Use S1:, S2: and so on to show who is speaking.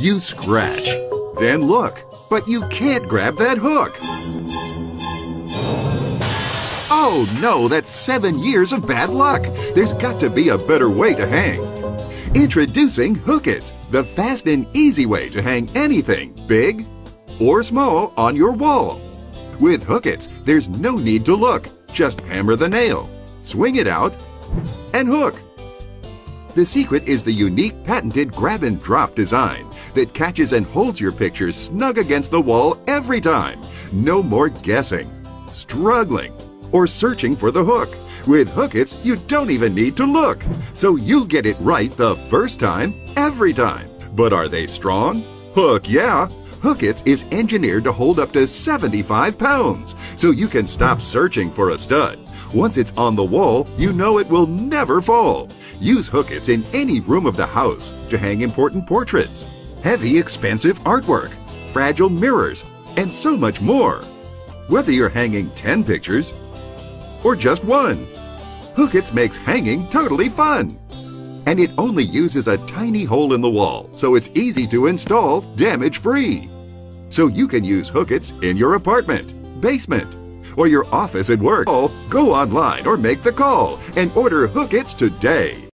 S1: You scratch. Then look, but you can't grab that hook. Oh no, that's seven years of bad luck. There's got to be a better way to hang. Introducing Hook It, the fast and easy way to hang anything, big or small, on your wall. With Hook It, there's no need to look. Just hammer the nail, swing it out, and hook. The secret is the unique patented grab and drop design that catches and holds your pictures snug against the wall every time. No more guessing, struggling, or searching for the hook. With Hook It, you don't even need to look. So you'll get it right the first time, every time. But are they strong? Hook, yeah. Hook It is is engineered to hold up to 75 pounds, so you can stop searching for a stud. Once it's on the wall, you know it will never fall. Use Hook It in any room of the house to hang important portraits, heavy expensive artwork, fragile mirrors, and so much more. Whether you're hanging 10 pictures or just one, Hook It makes hanging totally fun. And it only uses a tiny hole in the wall, so it's easy to install damage free. So you can use Hook It in your apartment, basement, or your office at work. Go online or make the call and order Hook It today.